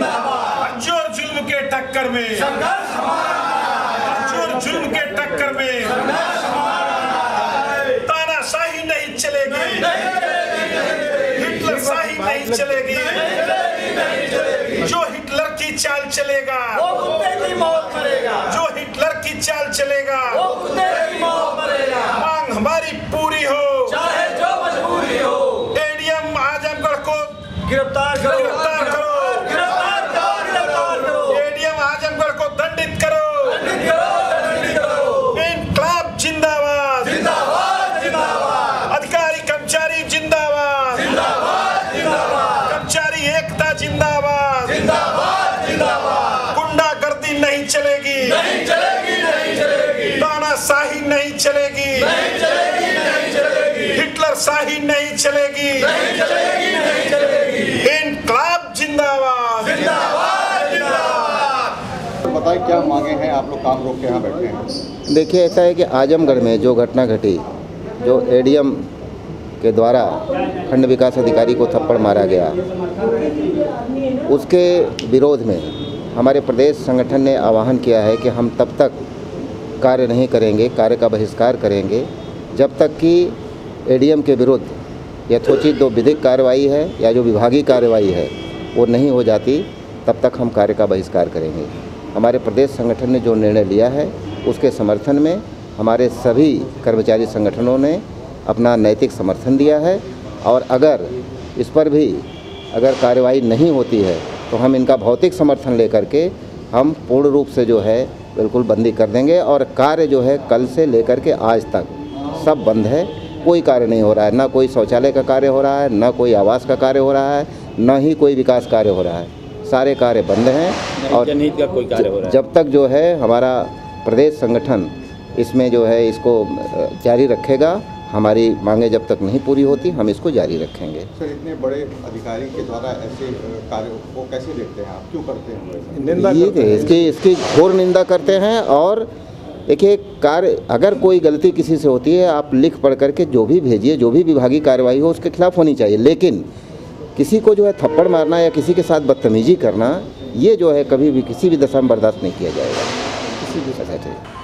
ज़ोर जुल्म के टक्कर में। ज़ोर जुल्म के टक्कर में। तानाशाही नहीं चलेगी। हिटलर शाही नहीं चलेगी। जो हिटलर की चाल चलेगा वो कुत्ते की मौत मरेगा जो हिटलर की चाल चलेगा वो कुत्ते की मौत मरेगा मांग हमारी पूरी हो। चाहे जो मजबूरी हो। एडीएम आजमगढ़ को गिरफ़्तार करो गिरफ़्तार करो गिरफ़्तार करो गिरफ़्तार करो एडीएम आजमगढ़ को दंडित करो दंडित करो दंडित करो इनकलाब जिंदाबाद जिंदाबाद जिंदाबाद अधिकारी कर्मचारी जिंदाबाद जिंदाबाद जिंदाबाद कर्मचारी एकता जिंदाबाद जिंदाबाद जिंदाबाद गुंडागर्दी नहीं चलेगी। नहीं चलेगी नहीं चलेगी। तानाशाही नहीं चलेगी। नहीं चलेगी नहीं चलेगी। हिटलर शाही नहीं चलेगी। नहीं चलेगी नहीं चलेगी। इनकलाब जिंदाबाद। जिंदाबाद जिंदाबाद। बताएँ क्या मांगे हैं आप लोग काम रोक के यहाँ बैठे हैं? देखिए ऐसा है कि आजमगढ़ में जो घटना घटी जो एडीएम के द्वारा खंड विकास अधिकारी को थप्पड़ मारा गया उसके विरोध में हमारे प्रदेश संगठन ने आह्वान किया है कि हम तब तक कार्य नहीं करेंगे, कार्य का बहिष्कार करेंगे, जब तक कि एडीएम के विरुद्ध यथोचित जो विधिक कार्रवाई है या जो विभागीय कार्रवाई है, वो नहीं हो जाती, तब तक हम कार्य का बहिष्कार करेंगे। हमारे प्रदेश संगठन ने जो निर्णय लिया है, उसके समर्थन में हमारे सभी कर्मचारी संगठनों ने अपना नैतिक समर्थन दिया है और अगर इस पर भी अगर कार्रवाई नहीं होती है तो हम इनका भौतिक समर्थन लेकर के हम पूर्ण रूप से जो है बिल्कुल बंदी कर देंगे और कार्य जो है कल से लेकर के आज तक सब बंद है। कोई कार्य नहीं हो रहा है। ना कोई शौचालय का कार्य हो रहा है ना कोई आवास का कार्य हो रहा है न ही कोई विकास कार्य हो रहा है। सारे कार्य बंद हैं और जनहित का कोई कार्य हो रहा है। जब तक जो है हमारा प्रदेश संगठन इसमें जो है इसको जारी रखेगा हमारी मांगे जब तक नहीं पूरी होती हम इसको जारी रखेंगे। सर इतने बड़े अधिकारी के द्वारा ऐसे कार्यों को कैसे देखते हैं आप? क्यों करते हैं निंदा ये तो इसकी इसकी घोर निंदा करते हैं और देखिए कार्य अगर कोई गलती किसी से होती है आप लिख पढ़ करके जो भी भेजिए जो भी विभागीय कार्रवाई हो उसके खिलाफ होनी चाहिए। लेकिन किसी को जो है थप्पड़ मारना या किसी के साथ बदतमीजी करना ये जो है कभी भी किसी भी दशा में बर्दाश्त नहीं किया जाएगा। किसी भी चाहिए